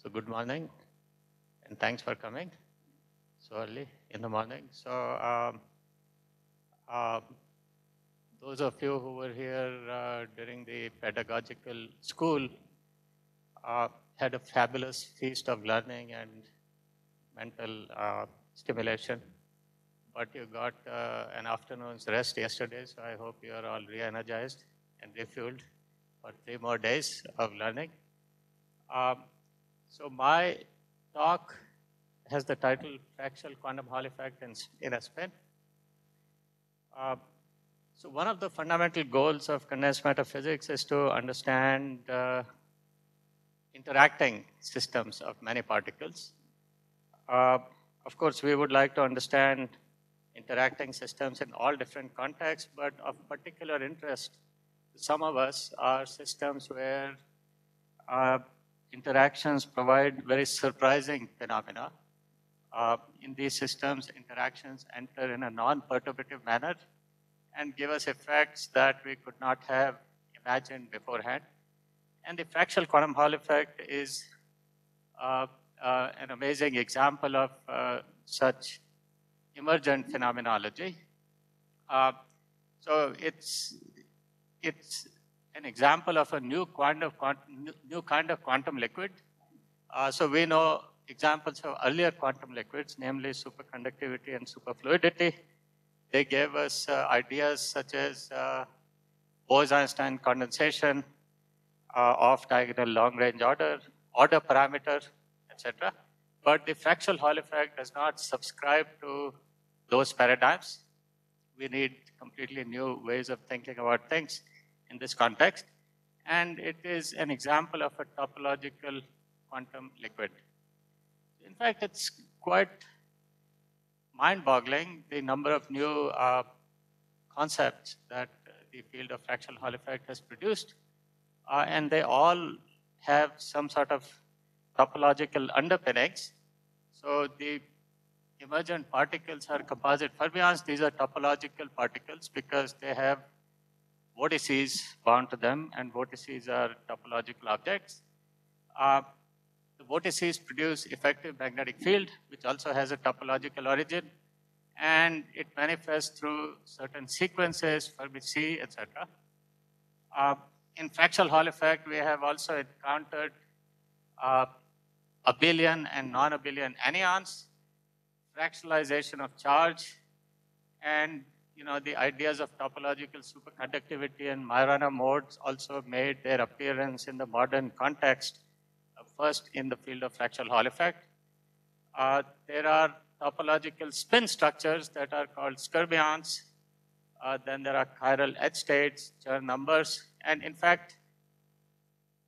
So good morning, and thanks for coming so early in the morning. So um, uh, those of you who were here uh, during the pedagogical school uh, had a fabulous feast of learning and mental uh, stimulation. But you got uh, an afternoon's rest yesterday, so I hope you are all re-energized and refueled for three more days of learning. Um, so my talk has the title Fractional Quantum Hall Effect in, in Spin. Uh, so one of the fundamental goals of condensed matter physics is to understand uh, interacting systems of many particles. Uh, of course, we would like to understand interacting systems in all different contexts, but of particular interest to some of us are systems where uh, interactions provide very surprising phenomena. Uh, in these systems, interactions enter in a non-perturbative manner and give us effects that we could not have imagined beforehand. And the fractional quantum Hall effect is uh, uh, an amazing example of uh, such emergent phenomenology. Uh, so it's, it's an example of a new kind of quantum, new kind of quantum liquid. Uh, so we know examples of earlier quantum liquids, namely superconductivity and superfluidity. They gave us uh, ideas such as uh, Bose-Einstein condensation, uh, off-diagonal long-range order, order parameter, etc. But the fractional Hall effect does not subscribe to those paradigms. We need completely new ways of thinking about things in this context. And it is an example of a topological quantum liquid. In fact, it's quite mind-boggling the number of new uh, concepts that the field of fractional Hall effect has produced. Uh, and they all have some sort of topological underpinnings. So the emergent particles are composite fermions. These are topological particles because they have vortices bound to them, and vortices are topological objects. Uh, the vortices produce effective magnetic field, which also has a topological origin, and it manifests through certain sequences, Fermi sea, etc. Uh, in fractional Hall effect, we have also encountered uh, abelian and non-abelian anyons, fractionalization of charge, and you know, the ideas of topological superconductivity and Majorana modes also made their appearance in the modern context, uh, first in the field of fractional Hall effect. Uh, there are topological spin structures that are called skyrmions. Uh, then there are chiral edge states, Chern numbers, and in fact,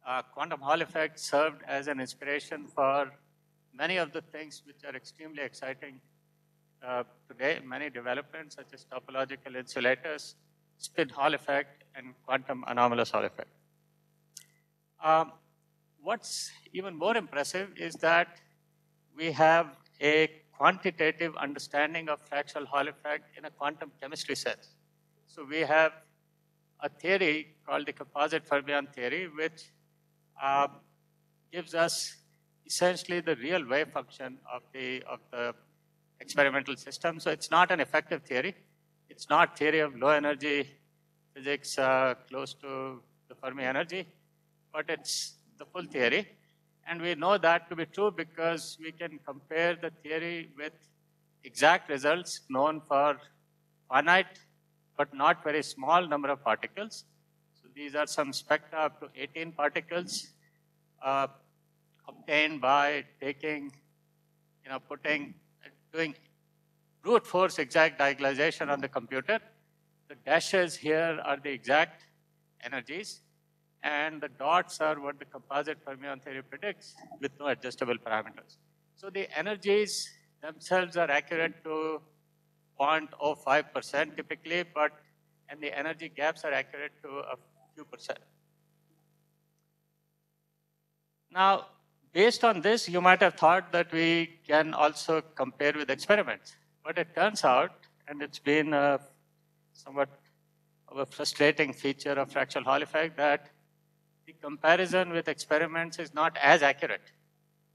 uh, quantum Hall effect served as an inspiration for many of the things which are extremely exciting uh, today, many developments such as topological insulators, spin Hall effect, and quantum anomalous Hall effect. Um, what's even more impressive is that we have a quantitative understanding of fractional Hall effect in a quantum chemistry sense. So we have a theory called the composite fermion theory, which uh, gives us essentially the real wave function of the, of the experimental system. So it's not an effective theory. It's not theory of low energy physics uh, close to the Fermi energy, but it's the full theory. And we know that to be true because we can compare the theory with exact results known for finite but not very small number of particles. So these are some spectra up to 18 particles uh, obtained by taking, you know, putting doing brute force exact diagonalization on the computer. The dashes here are the exact energies, and the dots are what the composite fermion theory predicts with no adjustable parameters. So the energies themselves are accurate to 0.05% typically, but and the energy gaps are accurate to a few percent. Now, based on this, you might have thought that we can also compare with experiments. But it turns out, and it's been a, somewhat of a frustrating feature of fractional Hall effect, that the comparison with experiments is not as accurate.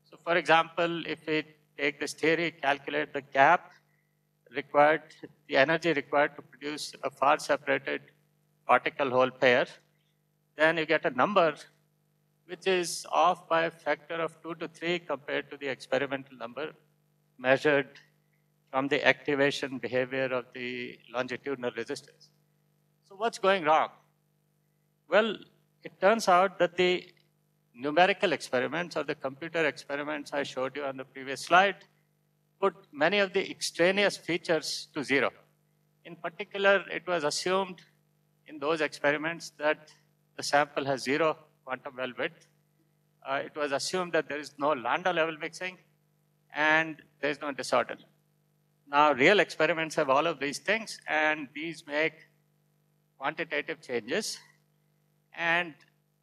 So for example, if we take this theory, calculate the gap required, the energy required to produce a far separated particle hole pair, then you get a number which is off by a factor of two to three compared to the experimental number measured from the activation behavior of the longitudinal resistors. So what's going wrong? Well, it turns out that the numerical experiments or the computer experiments I showed you on the previous slide put many of the extraneous features to zero. In particular, it was assumed in those experiments that the sample has zero quantum well width. Uh, it was assumed that there is no Landau level mixing and there is no disorder. Now, real experiments have all of these things, and these make quantitative changes. And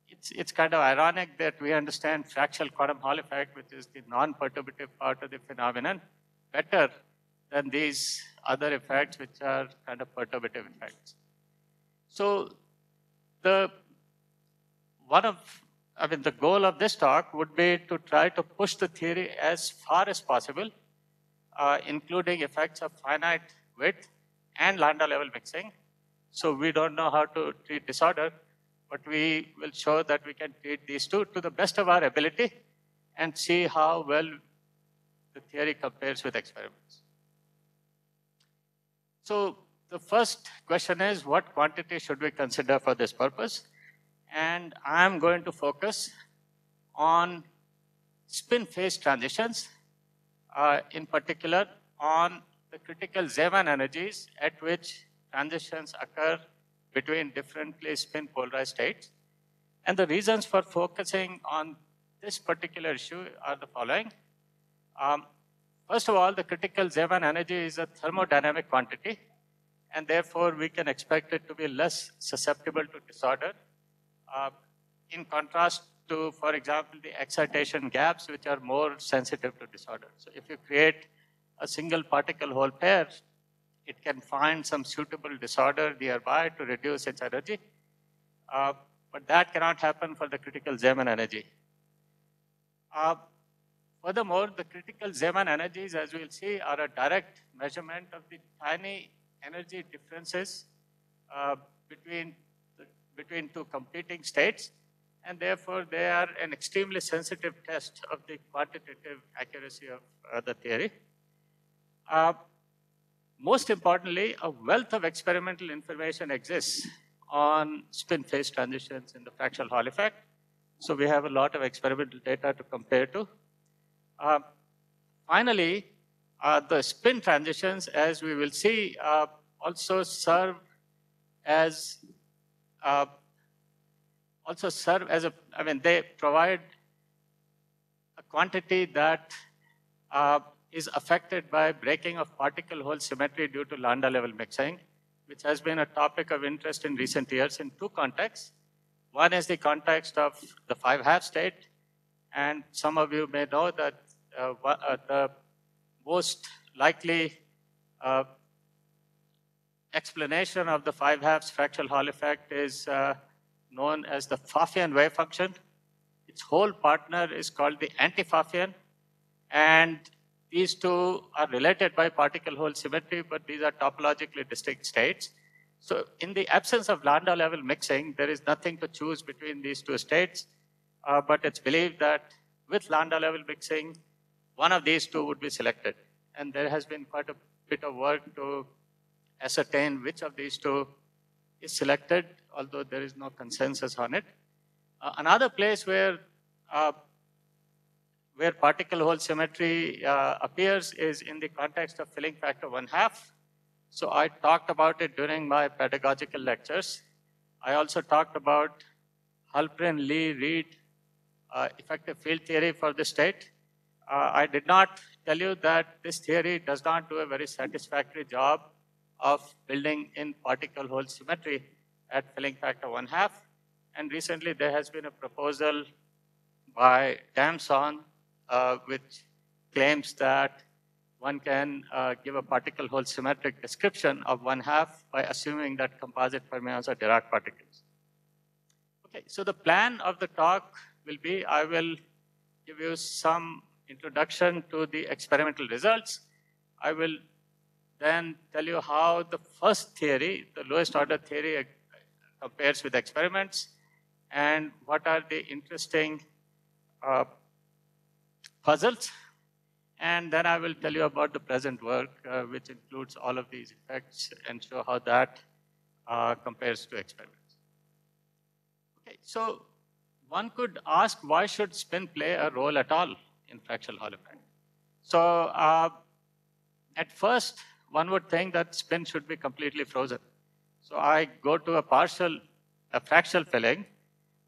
it's, it's kind of ironic that we understand fractional quantum Hall effect, which is the non-perturbative part of the phenomenon, better than these other effects, which are kind of perturbative effects. So the one of, I mean, the goal of this talk would be to try to push the theory as far as possible, uh, including effects of finite width and Landau level mixing. So we don't know how to treat disorder, but we will show that we can treat these two to the best of our ability and see how well the theory compares with experiments. So the first question is, what quantity should we consider for this purpose? And I'm going to focus on spin phase transitions, uh, in particular on the critical Zeeman energies at which transitions occur between differently spin polarized states. And the reasons for focusing on this particular issue are the following. Um, first of all, the critical Zeeman energy is a thermodynamic quantity, and therefore we can expect it to be less susceptible to disorder. Uh, in contrast to, for example, the excitation gaps, which are more sensitive to disorder. So if you create a single particle hole pair, it can find some suitable disorder nearby to reduce its energy. Uh, but that cannot happen for the critical Zeeman energy. Uh, furthermore, the critical Zeeman energies, as we'll see, are a direct measurement of the tiny energy differences uh, between, between two competing states, and therefore they are an extremely sensitive test of the quantitative accuracy of uh, the theory. Uh, most importantly, a wealth of experimental information exists on spin phase transitions in the fractional Hall effect. So we have a lot of experimental data to compare to. Uh, finally, uh, the spin transitions, as we will see, uh, also serve as uh, also serve as a, I mean, they provide a quantity that uh, is affected by breaking of particle hole symmetry due to Landau level mixing, which has been a topic of interest in recent years in two contexts. One is the context of the five half state, and some of you may know that uh, uh, the most likely uh, explanation of the five halves fractional Hall effect is uh, known as the Pfaffian wave function. Its whole partner is called the anti-Pfaffian, and these two are related by particle hole symmetry, but these are topologically distinct states. So in the absence of Landau level mixing, there is nothing to choose between these two states, uh, but it's believed that with Landau level mixing, one of these two would be selected. And there has been quite a bit of work to ascertain which of these two is selected, although there is no consensus on it. Uh, another place where uh, where particle hole symmetry uh, appears is in the context of filling factor one half. So I talked about it during my pedagogical lectures. I also talked about Halperin, Lee, Read, uh, effective field theory for the state. Uh, I did not tell you that this theory does not do a very satisfactory job of building in particle hole symmetry at filling factor one half. And recently there has been a proposal by Dam Son uh, which claims that one can uh, give a particle hole symmetric description of one half by assuming that composite fermions are Dirac particles. Okay, so the plan of the talk will be I will give you some introduction to the experimental results. I will then tell you how the first theory, the lowest order theory, uh, compares with experiments, and what are the interesting uh, puzzles. And then I will tell you about the present work, uh, which includes all of these effects, and show how that uh, compares to experiments. Okay, so one could ask why should spin play a role at all in fractional Hall effect? So uh, at first, one would think that spin should be completely frozen. So I go to a partial, a fractional filling.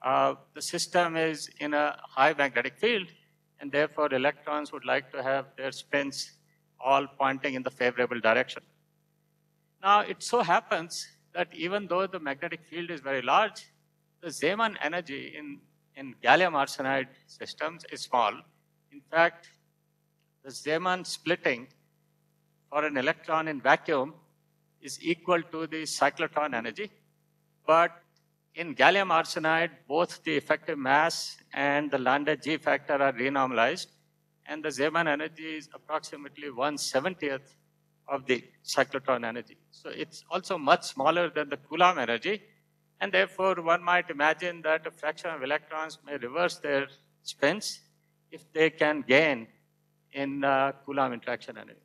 Uh, the system is in a high magnetic field, and therefore electrons would like to have their spins all pointing in the favorable direction. Now, it so happens that even though the magnetic field is very large, the Zeeman energy in, in gallium arsenide systems is small. In fact, the Zeeman splitting for an electron in vacuum is equal to the cyclotron energy. But in gallium arsenide, both the effective mass and the Landé G factor are renormalized, and the Zeeman energy is approximately 170th of the cyclotron energy. So it's also much smaller than the Coulomb energy, and therefore one might imagine that a fraction of electrons may reverse their spins if they can gain in uh, Coulomb interaction energy.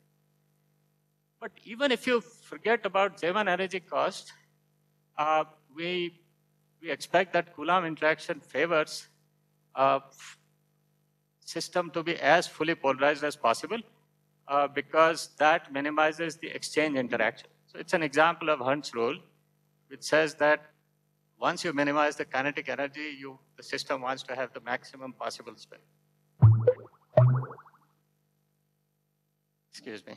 But even if you forget about Zeeman energy cost, uh, we, we expect that Coulomb interaction favors a system to be as fully polarized as possible uh, because that minimizes the exchange interaction. So it's an example of Hund's rule, which says that once you minimize the kinetic energy, you, the system wants to have the maximum possible spin. Excuse me.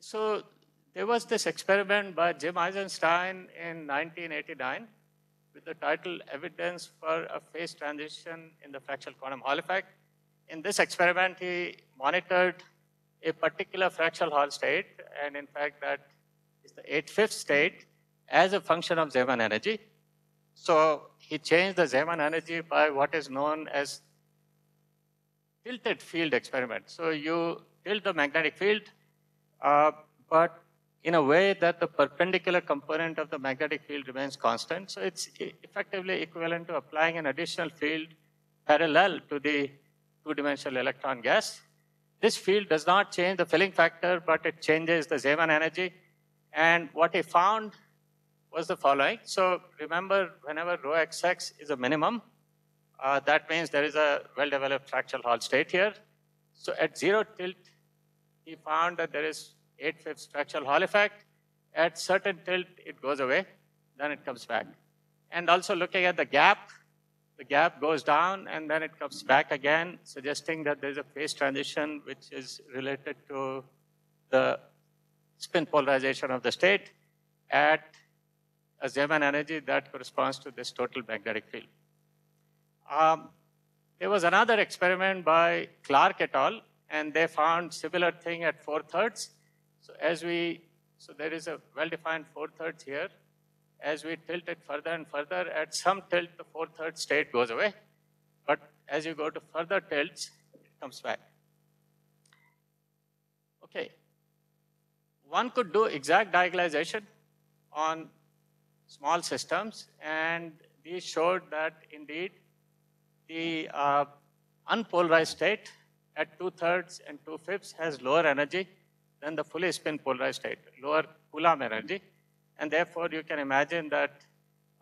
So there was this experiment by Jim Eisenstein in 1989 with the title Evidence for a Phase Transition in the Fractional Quantum Hall Effect. In this experiment, he monitored a particular fractional Hall state, and in fact, that is the 8-fifth state as a function of Zeeman energy. So he changed the Zeeman energy by what is known as tilted field experiment. So you tilt the magnetic field, uh, but in a way that the perpendicular component of the magnetic field remains constant. So it's effectively equivalent to applying an additional field parallel to the two-dimensional electron gas. This field does not change the filling factor, but it changes the Zeeman energy. And what he found was the following. So remember, whenever rho xx is a minimum, uh, that means there is a well-developed fractional Hall state here. So at zero tilt, he found that there is 8 fifths fractional Hall effect. At certain tilt, it goes away, then it comes back. And also looking at the gap, the gap goes down and then it comes back again, suggesting that there's a phase transition which is related to the spin polarization of the state at a Zeeman energy that corresponds to this total magnetic field. Um, there was another experiment by Clark et al., and they found similar thing at four thirds. So as we, so there is a well-defined four-thirds here. As we tilt it further and further, at some tilt, the four-thirds state goes away. But as you go to further tilts, it comes back. Okay. One could do exact diagonalization on small systems, and these showed that indeed the uh, unpolarized state at two-thirds and two-fifths has lower energy than the fully spin polarized state, lower Coulomb energy. And therefore, you can imagine that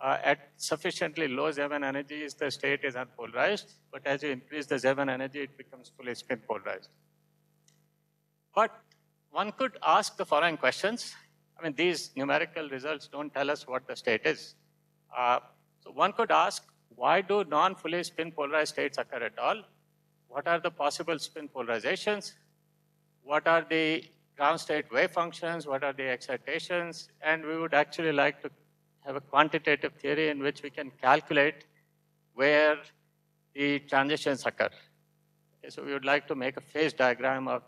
uh, at sufficiently low Zeeman energies, the state is unpolarized. But as you increase the Zeeman energy, it becomes fully spin polarized. But one could ask the following questions. I mean, these numerical results don't tell us what the state is. Uh, so one could ask, why do non-fully spin polarized states occur at all? What are the possible spin polarizations? What are the ground state wave functions, what are the excitations, and we would actually like to have a quantitative theory in which we can calculate where the transitions occur. Okay, so we would like to make a phase diagram of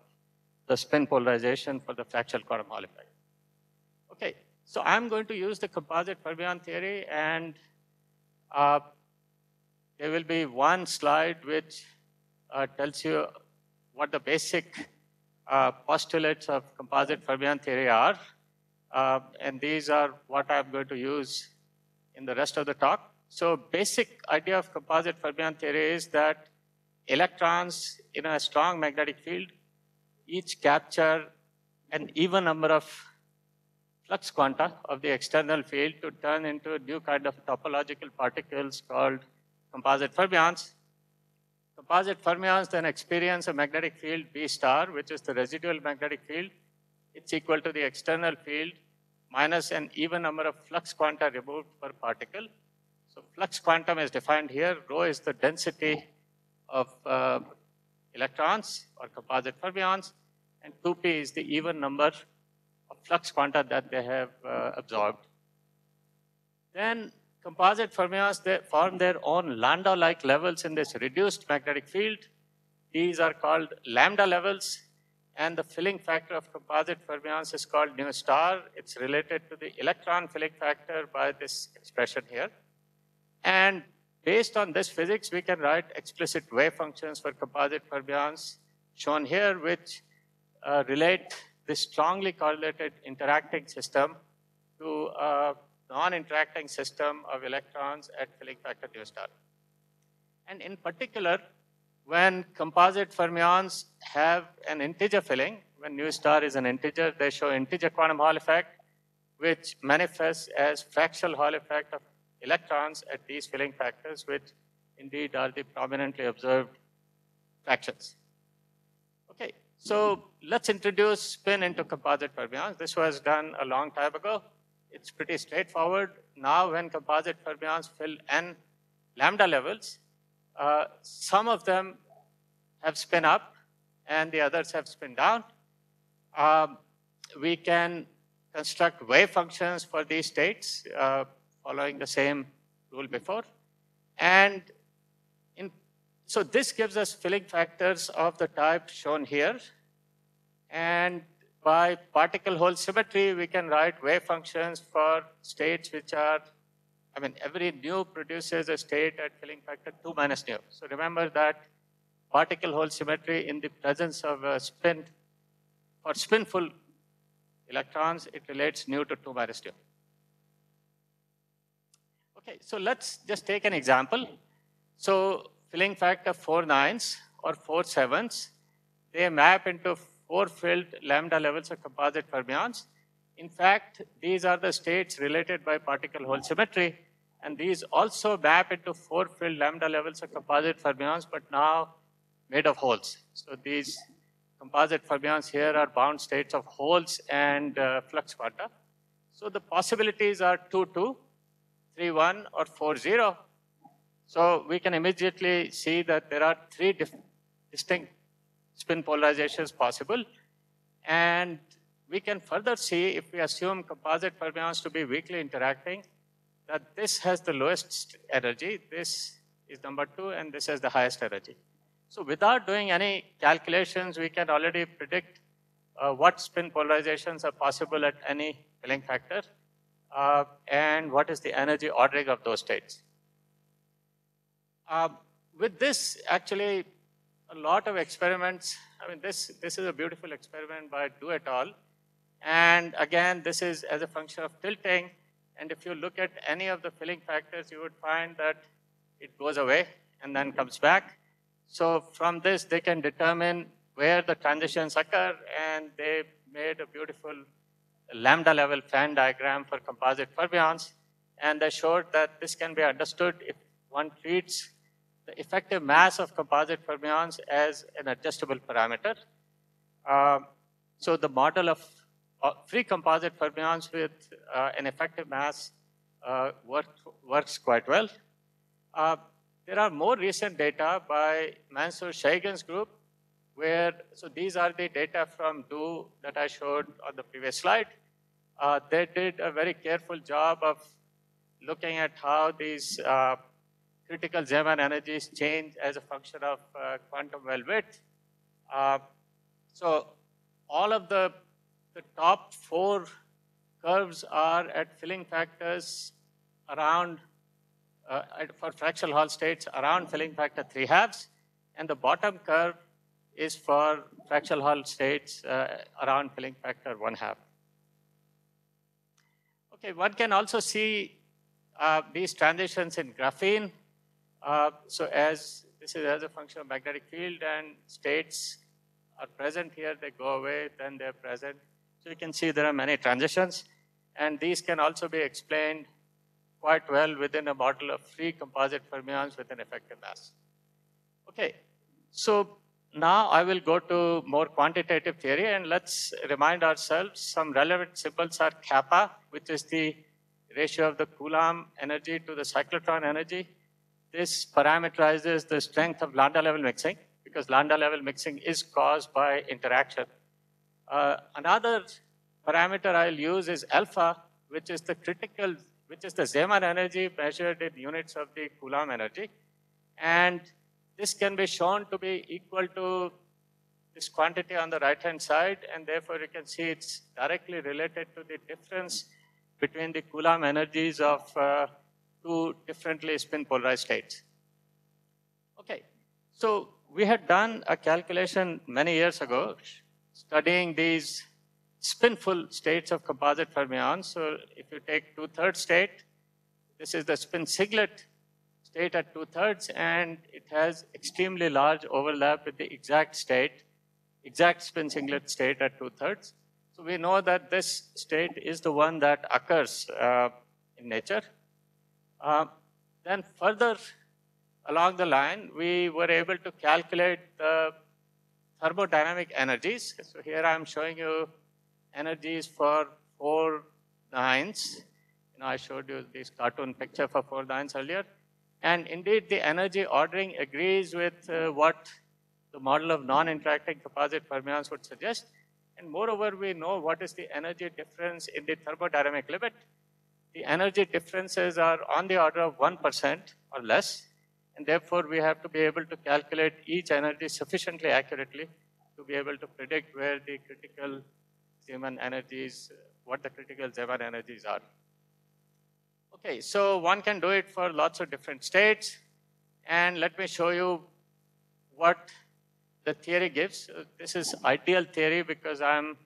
the spin polarization for the fractional quantum Hall. Okay, So I'm going to use the composite fermion theory and uh, there will be one slide which tells you what the basic uh, postulates of composite fermion theory are. Uh, and these are what I'm going to use in the rest of the talk. So basic idea of composite fermion theory is that electrons in a strong magnetic field each capture an even number of flux quanta of the external field to turn into a new kind of topological particles called composite fermions. Composite fermions then experience a magnetic field B star, which is the residual magnetic field. It's equal to the external field minus an even number of flux quanta removed per particle. So flux quantum is defined here. Rho is the density of uh, electrons or composite fermions, and 2p is the even number of flux quanta that they have uh, absorbed. Then composite fermions, they form their own Landau-like levels in this reduced magnetic field. These are called lambda levels, and the filling factor of composite fermions is called nu star. It's related to the electron filling factor by this expression here. And based on this physics, we can write explicit wave functions for composite fermions shown here, which uh, relate this strongly correlated interacting system to a non-interacting system of electrons at filling factor nu star. And in particular, when composite fermions have an integer filling, when nu star is an integer, they show integer quantum Hall effect, which manifests as fractional Hall effect of electrons at these filling factors, which indeed are the prominently observed fractions. Okay, so let's introduce spin into composite fermions. This was done a long time ago. It's pretty straightforward. Now when composite fermions fill n lambda levels, uh, some of them have spin up and the others have spin down. Um, we can construct wave functions for these states. Uh, following the same rule before. And in, so this gives us filling factors of the type shown here. And by particle hole symmetry, we can write wave functions for states which are, I mean, every nu produces a state at filling factor 2 minus nu. So remember that particle hole symmetry in the presence of a spin, for spinful electrons, it relates nu to 2 minus nu. Okay, so let's just take an example. So filling factor four nines or four sevens, they map into four filled lambda levels of composite fermions. In fact, these are the states related by particle hole symmetry, and these also map into four filled lambda levels of composite fermions, but now made of holes. So these composite fermions here are bound states of holes and uh, flux quanta. So the possibilities are 2, 2, 3, 1 or 4, 0. So we can immediately see that there are three distinct spin polarizations possible. And we can further see, if we assume composite fermions to be weakly interacting, that this has the lowest energy, this is number two, and this has the highest energy. So without doing any calculations, we can already predict uh, what spin polarizations are possible at any filling factor uh, and what is the energy ordering of those states. Uh, with this, actually, a lot of experiments, I mean, this, this is a beautiful experiment by Du et al. And again, this is as a function of tilting. And if you look at any of the filling factors, you would find that it goes away and then comes back. So from this, they can determine where the transitions occur, and they made a beautiful lambda level fan diagram for composite fermions. And they showed that this can be understood if one treats the effective mass of composite fermions as an adjustable parameter. Uh, so the model of uh, free composite fermions with uh, an effective mass uh, work, works quite well. Uh, there are more recent data by Mansour Shayegan's group where, so these are the data from Du that I showed on the previous slide. Uh, they did a very careful job of looking at how these uh, critical Zeeman energies change as a function of uh, quantum well width. Uh, so all of the, the top four curves are at filling factors around, uh, for fractional Hall states, around filling factor 3 halves. And the bottom curve is for fractional Hall states uh, around filling factor 1 half. Okay, one can also see uh, these transitions in graphene. Uh, so as this is as a function of magnetic field and states are present here, they go away, then they're present. So you can see there are many transitions. And these can also be explained quite well within a model of free composite fermions with an effective mass. Okay, so now I will go to more quantitative theory and let's remind ourselves some relevant symbols are kappa, which is the ratio of the Coulomb energy to the cyclotron energy. This parameterizes the strength of Landau level mixing because Landau level mixing is caused by interaction. Uh, another parameter I'll use is alpha, which is the critical, which is the Zeeman energy measured in units of the Coulomb energy. And this can be shown to be equal to this quantity on the right-hand side, and therefore you can see it's directly related to the difference between the Coulomb energies of uh, two differently spin polarized states. Okay, so we had done a calculation many years ago studying these spinful states of composite fermions. So if you take two-thirds state, this is the spin singlet state at two-thirds, and it has extremely large overlap with the exact state, exact spin singlet state at two-thirds. So we know that this state is the one that occurs uh, in nature. Uh, then further along the line, we were able to calculate the thermodynamic energies. So here I'm showing you energies for four dynes. You know, I showed you this cartoon picture for four dynes earlier. And indeed, the energy ordering agrees with uh, what the model of non-interacting composite fermions would suggest. And moreover, we know what is the energy difference in the thermodynamic limit. The energy differences are on the order of 1% or less. And therefore, we have to be able to calculate each energy sufficiently accurately to be able to predict where the critical Zeeman energies, what the critical Zeeman energies are. Okay, so one can do it for lots of different states. And let me show you what the theory gives. This is ideal theory because I'm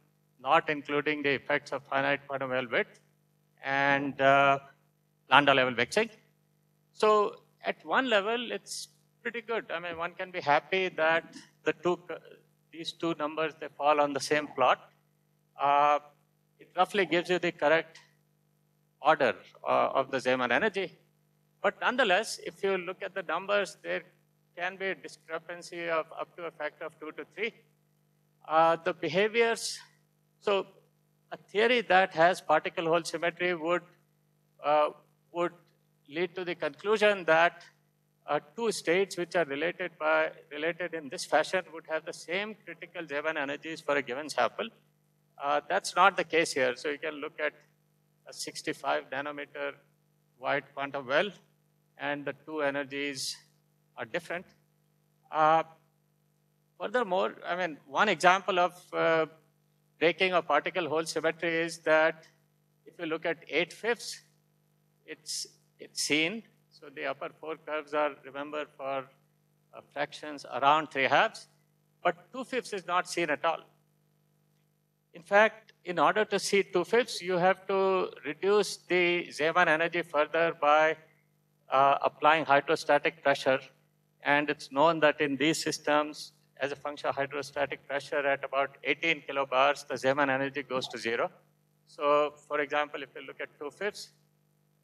not including the effects of finite quantum well width and uh, Landau level mixing. So at one level, it's pretty good. I mean, one can be happy that the two, these two numbers, they fall on the same plot. Uh, it roughly gives you the correct order uh, of the Zeeman energy. But nonetheless, if you look at the numbers, there can be a discrepancy of up to a factor of 2 to 3. Uh, the behaviors, so a theory that has particle hole symmetry would, uh, would lead to the conclusion that uh, two states which are related by related in this fashion would have the same critical Zeeman energies for a given sample. Uh, that's not the case here. So you can look at a 65 nanometer wide quantum well, and the two energies are different. Uh, furthermore, I mean, one example of uh, breaking of particle hole symmetry is that if you look at 8 fifths, it's it's seen. So the upper four curves are, remember, for uh, fractions around 3 halves, but 2 fifths is not seen at all. In fact, in order to see 2 fifths, you have to reduce the Zeeman energy further by uh, applying hydrostatic pressure. And it's known that in these systems, as a function of hydrostatic pressure at about 18 kilobars, the Zeeman energy goes to zero. So, for example, if you look at 2 fifths,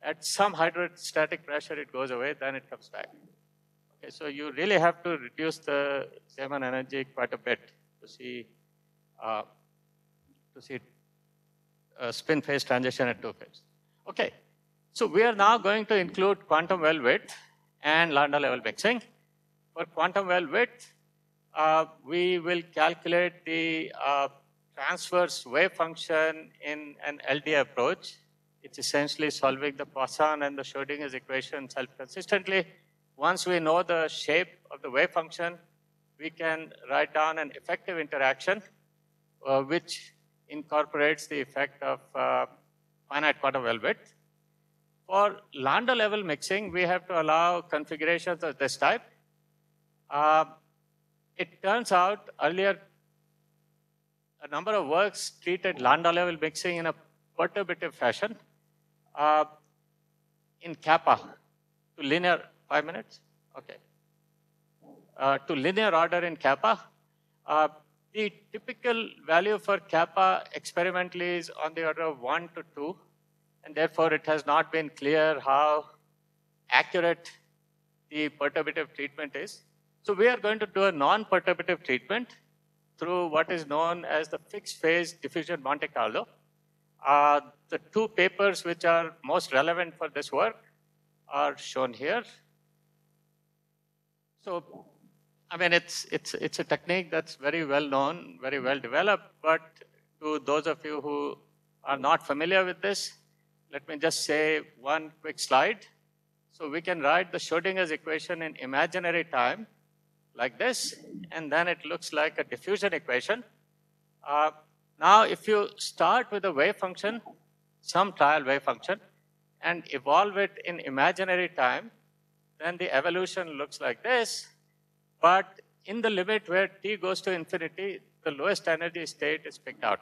at some hydrostatic pressure, it goes away, then it comes back. Okay, so you really have to reduce the Zeeman energy quite a bit to see uh, to see a spin phase transition at two phase. Okay, so we are now going to include quantum well width and Landau level mixing. For quantum well width, uh, we will calculate the uh, transverse wave function in an LDA approach it's essentially solving the Poisson and the Schrodinger's equation self-consistently. Once we know the shape of the wave function, we can write down an effective interaction uh, which incorporates the effect of uh, finite quantum width. For Landau level mixing, we have to allow configurations of this type. It turns out earlier, a number of works treated Landau level mixing in a perturbative fashion uh, in kappa to linear, five minutes? Okay. Uh, to linear order in kappa. Uh, the typical value for kappa experimentally is on the order of 1 to 2, and therefore it has not been clear how accurate the perturbative treatment is. So we are going to do a non-perturbative treatment through what is known as the fixed phase diffusion Monte Carlo. Uh, the two papers which are most relevant for this work are shown here. So I mean, it's, it's, it's a technique that's very well known, very well developed, but to those of you who are not familiar with this, let me just say one quick slide. So we can write the Schrodinger's equation in imaginary time like this, and then it looks like a diffusion equation. Uh, now, if you start with a wave function, some trial wave function, and evolve it in imaginary time, then the evolution looks like this. But in the limit where t goes to infinity, the lowest energy state is picked out.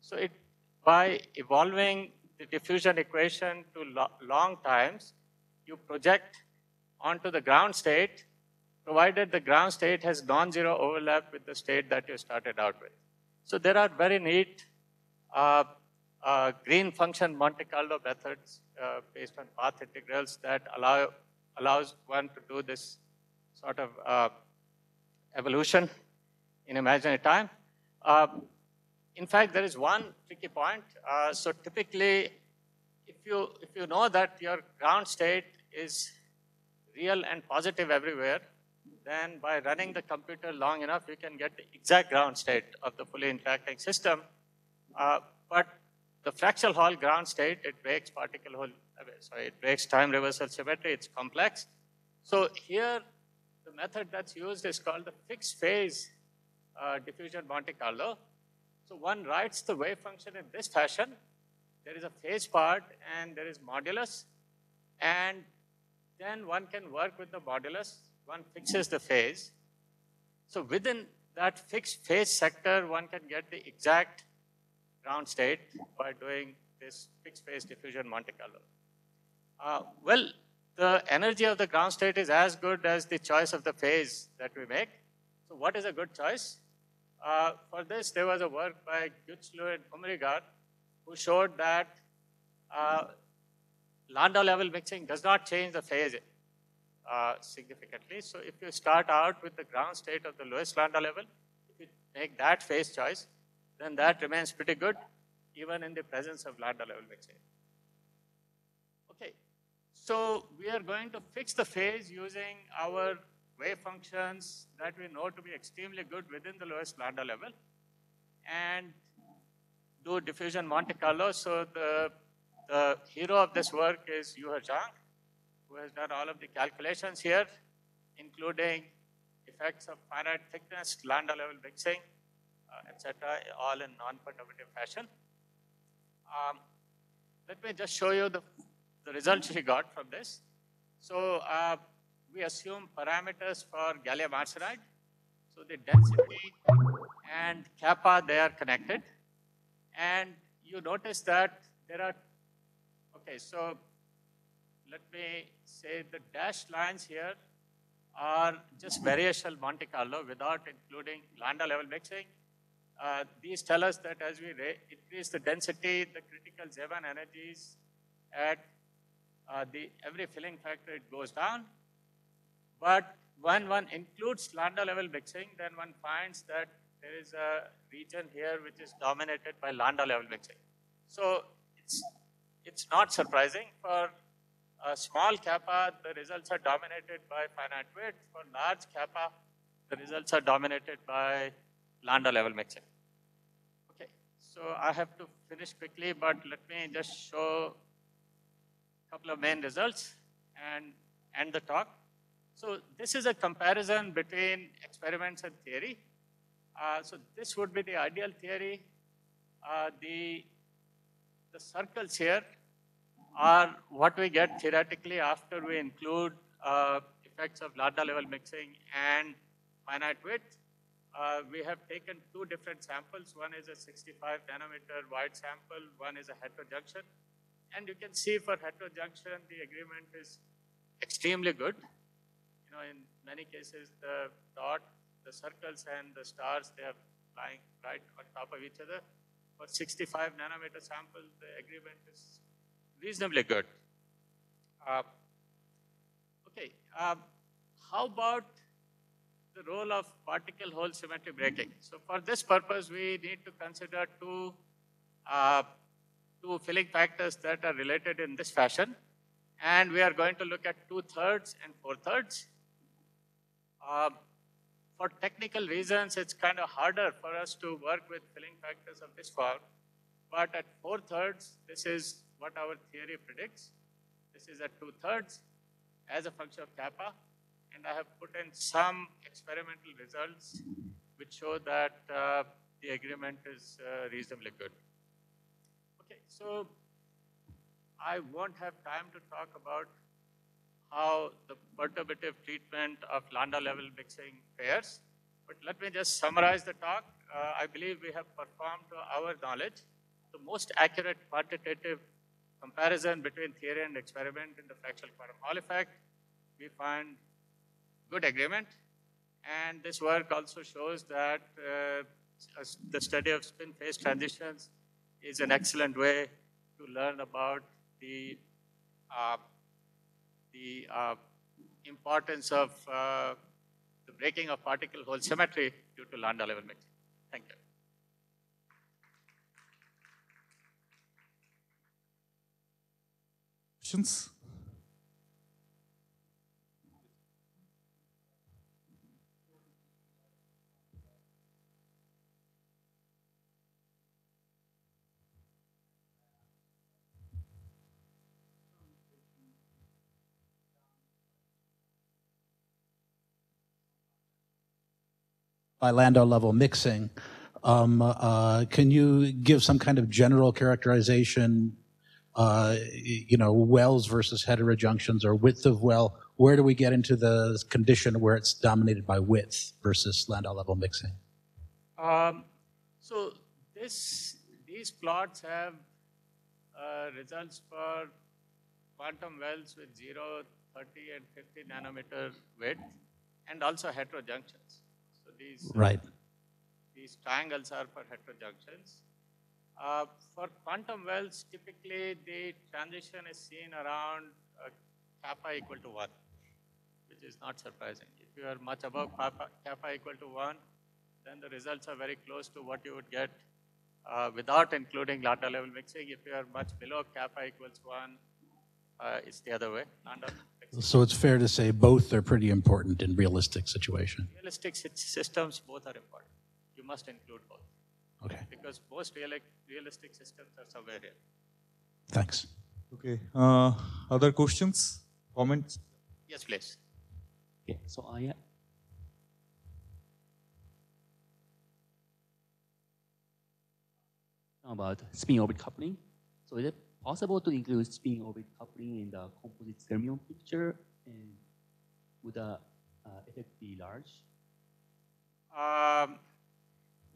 So it, by evolving the diffusion equation to lo long times, you project onto the ground state, provided the ground state has non-zero overlap with the state that you started out with. So there are very neat uh, uh, green function Monte Carlo methods uh, based on path integrals that allow allows one to do this sort of uh, evolution in imaginary time. Uh, in fact, there is one tricky point. Uh, so typically, if you, if you know that your ground state is real and positive everywhere, then by running the computer long enough, you can get the exact ground state of the fully interacting system. Uh, but the Fractional Hall ground state, it breaks particle hole, sorry, it breaks time reversal symmetry, it's complex. So here, the method that's used is called the fixed phase uh, diffusion Monte Carlo. So one writes the wave function in this fashion. There is a phase part and there is modulus. And then one can work with the modulus. One fixes the phase. So within that fixed phase sector, one can get the exact ground state by doing this fixed phase diffusion Monte Carlo. Uh, well, the energy of the ground state is as good as the choice of the phase that we make. So what is a good choice? Uh, for this, there was a work by Güçlü and Umrigar who showed that uh, Landau level mixing does not change the phase uh, significantly. So if you start out with the ground state of the lowest Landau level, if you make that phase choice, then that remains pretty good even in the presence of Landau level mixing. Okay, so we are going to fix the phase using our wave functions that we know to be extremely good within the lowest Landau level and do diffusion Monte Carlo. So the, the hero of this work is Yuhe Zhang, who has done all of the calculations here, including effects of finite thickness, Landau level mixing, uh, etc., all in non-perturbative fashion. Um, let me just show you the the results we got from this. So uh, we assume parameters for gallium arsenide. So the density and kappa, they are connected. And you notice that there are, okay, so let me say the dashed lines here are just variational Monte Carlo without including Landau level mixing. Uh, these tell us that as we increase the density, the critical Zeeman energies at uh, the every filling factor it goes down. But when one includes Landau level mixing, then one finds that there is a region here which is dominated by Landau level mixing. So it's, it's not surprising. For a small kappa, the results are dominated by finite width. For large kappa, the results are dominated by Landau level mixing. Okay, so I have to finish quickly, but let me just show a couple of main results and end the talk. So this is a comparison between experiments and theory. Uh, so this would be the ideal theory. Uh, the the circles here are what we get theoretically after we include uh, effects of Landau level mixing and finite width. Uh, we have taken two different samples. One is a 65 nanometer wide sample, one is a heterojunction. And you can see for heterojunction, the agreement is extremely good. You know, in many cases, the dot, the circles and the stars, they are lying right on top of each other. For 65 nanometer sample, the agreement is reasonably good. Uh, okay, um, how about the role of particle hole symmetry breaking? So for this purpose, we need to consider two, uh, two filling factors that are related in this fashion. And we are going to look at two thirds and four thirds. Uh, for technical reasons, it's kind of harder for us to work with filling factors of this form. But at four thirds, this is what our theory predicts. This is at two thirds as a function of kappa. And I have put in some experimental results which show that uh, the agreement is uh, reasonably good. Okay, so I won't have time to talk about how the perturbative treatment of Landau level mixing fares. But let me just summarize the talk. Uh, I believe we have performed to our knowledge the most accurate quantitative comparison between theory and experiment in the fractional quantum Hall effect. We find good agreement. And this work also shows that uh, the study of spin phase transitions is an excellent way to learn about the uh, the uh, importance of uh, the breaking of particle hole symmetry due to Landau level mixing. Thank you. Questions? by Landau level mixing. Um, uh, can you give some kind of general characterization, uh, you know, wells versus heterojunctions or width of well? Where do we get into the condition where it's dominated by width versus Landau level mixing? Um, so this, these plots have uh, results for quantum wells with 0, 30, and 50 nanometer width, and also heterojunctions So these right. these triangles are for heterojunctions. Uh, for quantum wells, typically the transition is seen around uh, kappa equal to 1, which is not surprising. If you are much above kappa, kappa equal to 1, then the results are very close to what you would get uh, without including Landau level mixing. If you are much below kappa equals 1, uh, it's the other way. So it's fair to say both are pretty important in realistic situation. Realistic systems, both are important. You must include both. Okay. Because most realistic systems are somewhere here. Thanks. Okay. Uh, other questions, comments? Yes, please. Okay. So I. about spin orbit coupling. So is it possible to include spin orbit coupling in the composite fermion picture? And would the uh, effect be large? Um,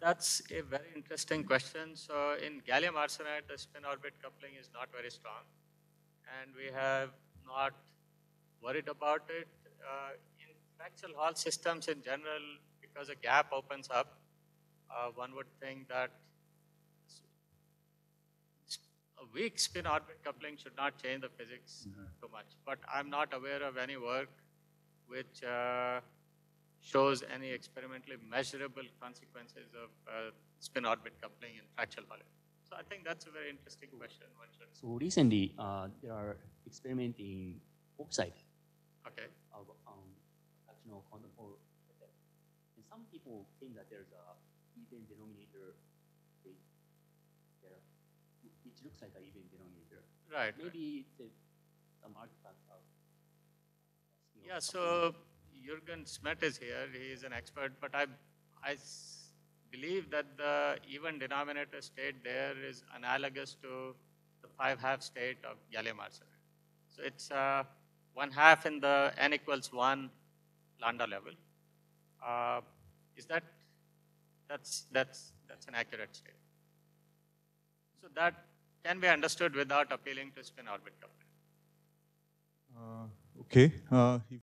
that's a very interesting question. So in gallium arsenide, the spin orbit coupling is not very strong. And we have not worried about it. Uh, in fractal Hall systems in general, because a gap opens up, uh, one would think that a weak spin orbit coupling should not change the physics mm -hmm. too much. But I'm not aware of any work which uh, shows any experimentally measurable consequences of uh, spin orbit coupling in fractal Hall. So I think that's a very interesting question. So recently, uh, there are experimenting oxide. Okay. Of um, fractional quantum And some people think that there's a even denominator looks like an even denominator. Right. Maybe it's some artifact of. Yeah, so Jürgen Smet is here. He is an expert, but I, I believe that the even denominator state there is analogous to the five half state of arsenide. So it's uh, one half in the n equals one Landau level. Uh, is that that's that's that's an accurate state? So that can be understood without appealing to spin orbit coupling. Uh, okay. Uh,